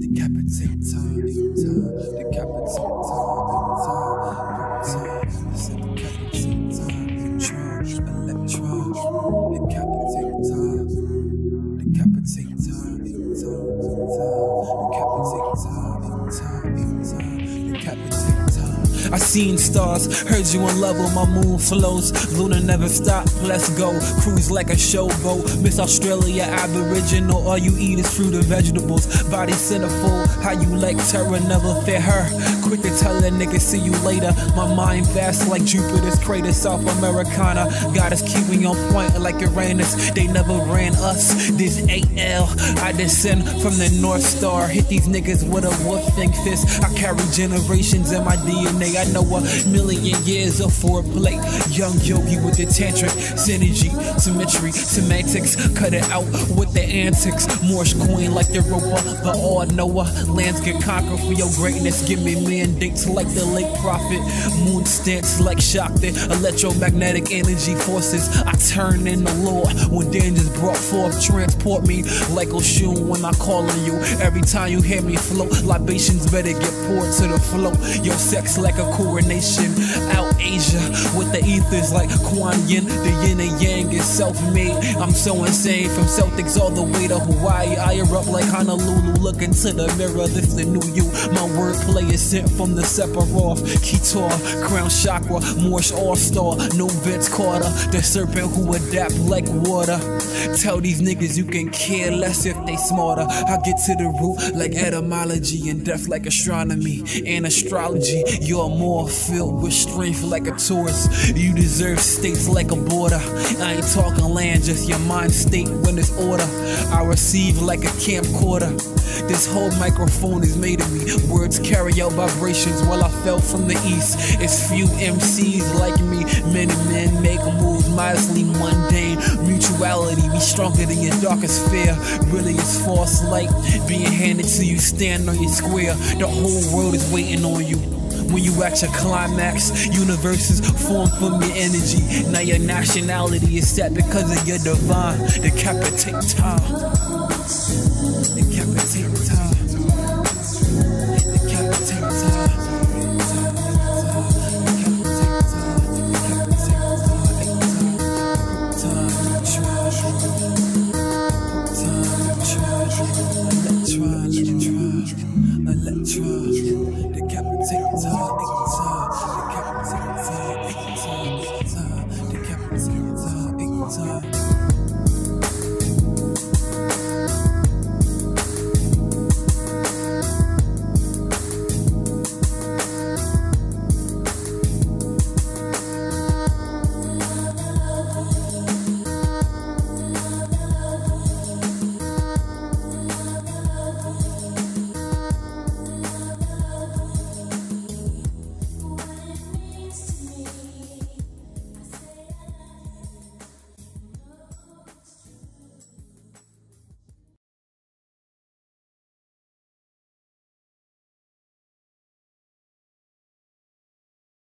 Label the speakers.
Speaker 1: Decapitate time, time, decapitate time, time, time. I said decapitate time, control, electron, decapitate time, decapitate time, time, time, decapitate time, time, time, decapitate time. I seen stars, heard you in love with my moon flows. Luna never stop, let's go. Cruise like a showboat. Miss Australia, Aboriginal. All you eat is fruit and vegetables. Body centerfold, how you like terror, never fit her. Quick to tell a nigga, see you later. My mind vast like Jupiter's crater, South Americana. Got us keeping on point like Uranus. They never ran us. This AL, I descend from the North Star. Hit these niggas with a wolfing fist. I carry generations in my DNA. I know a million years of foreplay. Young yogi with the tantric synergy, symmetry, semantics. Cut it out with the antics. Morse queen like the Europa, the all knower. Lands get conquered for your greatness. Give me mandates like the late prophet. Moon stance like Shakti. Electromagnetic energy forces. I turn in the Lord when danger's brought forth. Transport me like Oshun when I call on you. Every time you hear me flow, libations better get poured to the flow. Your sex like a coronation out Asia with the ethers like Kuan Yin. The yin and yang is self-made. I'm so insane from Celtics all the way to Hawaii. I erupt like Honolulu. Look into the mirror, this the new you. My wordplay is sent from the Sephiroth, Kether, Crown Chakra, Morse All-Star, no Vince Carter, the serpent who adapt like water. Tell these niggas you can care less if they smarter. I get to the root like etymology and death like astronomy and astrology. You're more filled with strength like a Taurus. You deserve states like a border. I ain't talking land, just your mind state when it's order. I receive like a camcorder. This whole microphone is made of me. Words carry out vibrations while I fell from the east. It's few MCs like me. Many men make moves modestly mundane. Mutuality be stronger than your darkest fear. Really, it's false light being handed to you. Stand on your square. The whole world is waiting on you. When you at your climax, universes form from your energy. Now your nationality is set because of your divine. Decapitate time. niggas, hot.